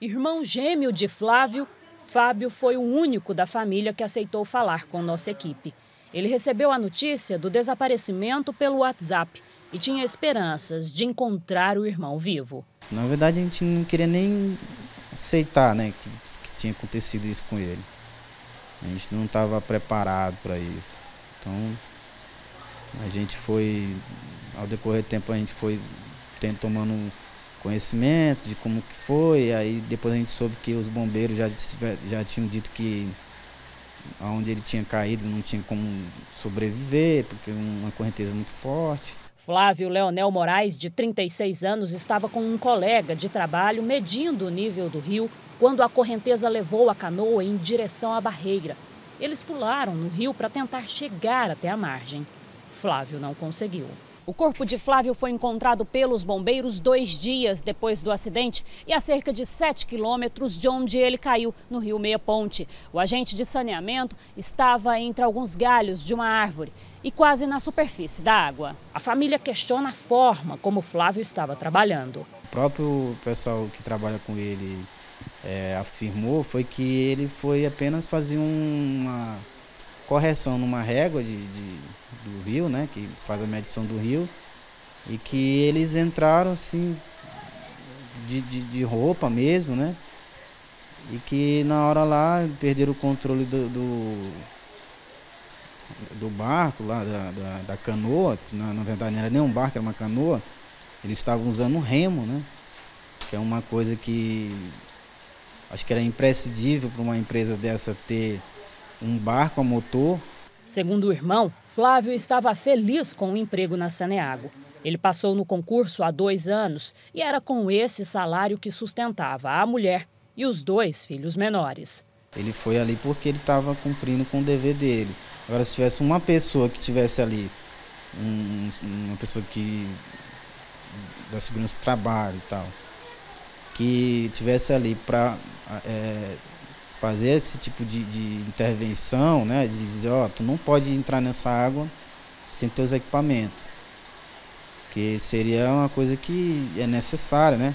Irmão gêmeo de Flávio, Fábio foi o único da família que aceitou falar com nossa equipe. Ele recebeu a notícia do desaparecimento pelo WhatsApp e tinha esperanças de encontrar o irmão vivo. Na verdade, a gente não queria nem aceitar né, que, que tinha acontecido isso com ele. A gente não estava preparado para isso. Então, a gente foi, ao decorrer do tempo, a gente foi tendo, tomando conhecimento de como que foi, aí depois a gente soube que os bombeiros já, já tinham dito que onde ele tinha caído não tinha como sobreviver, porque uma correnteza muito forte. Flávio Leonel Moraes, de 36 anos, estava com um colega de trabalho medindo o nível do rio quando a correnteza levou a canoa em direção à barreira. Eles pularam no rio para tentar chegar até a margem. Flávio não conseguiu. O corpo de Flávio foi encontrado pelos bombeiros dois dias depois do acidente e a cerca de 7 quilômetros de onde ele caiu, no rio Meia Ponte. O agente de saneamento estava entre alguns galhos de uma árvore e quase na superfície da água. A família questiona a forma como Flávio estava trabalhando. O próprio pessoal que trabalha com ele é, afirmou foi que ele foi apenas fazer uma correção numa régua de, de do rio, né, que faz a medição do rio, e que eles entraram assim de, de, de roupa mesmo, né, e que na hora lá perderam o controle do, do, do barco lá, da, da, da canoa, na, na, verdade não era nem um barco, era uma canoa, eles estavam usando um remo, né, que é uma coisa que acho que era imprescindível para uma empresa dessa ter um barco a motor. Segundo o irmão, Flávio estava feliz com o emprego na Saneago. Ele passou no concurso há dois anos e era com esse salário que sustentava a mulher e os dois filhos menores. Ele foi ali porque ele estava cumprindo com o dever dele. Agora, se tivesse uma pessoa que tivesse ali, um, uma pessoa que da segurança do trabalho e tal, que tivesse ali para é, fazer esse tipo de, de intervenção, né, de dizer, ó, oh, tu não pode entrar nessa água sem teus equipamentos, que seria uma coisa que é necessária, né?